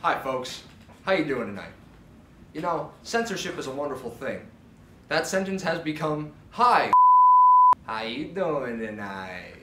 Hi folks, how you doing tonight? You know, censorship is a wonderful thing. That sentence has become, Hi, how you doing tonight?